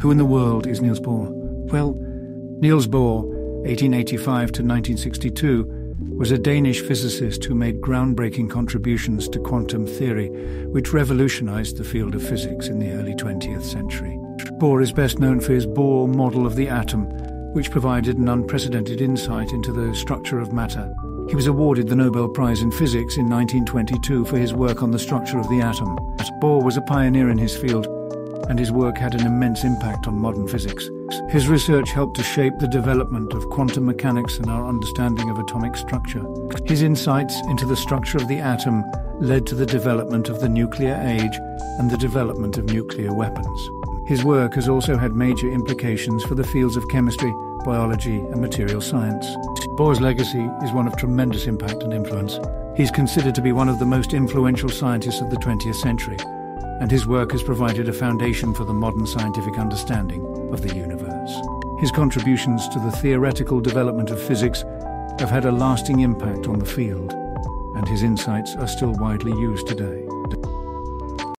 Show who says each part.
Speaker 1: Who in the world is Niels Bohr? Well, Niels Bohr, 1885 to 1962, was a Danish physicist who made groundbreaking contributions to quantum theory, which revolutionized the field of physics in the early 20th century. Bohr is best known for his Bohr model of the atom, which provided an unprecedented insight into the structure of matter. He was awarded the Nobel Prize in Physics in 1922 for his work on the structure of the atom. Bohr was a pioneer in his field, and his work had an immense impact on modern physics. His research helped to shape the development of quantum mechanics and our understanding of atomic structure. His insights into the structure of the atom led to the development of the nuclear age and the development of nuclear weapons. His work has also had major implications for the fields of chemistry, biology, and material science. Bohr's legacy is one of tremendous impact and influence. He's considered to be one of the most influential scientists of the 20th century and his work has provided a foundation for the modern scientific understanding of the universe. His contributions to the theoretical development of physics have had a lasting impact on the field, and his insights are still widely used today.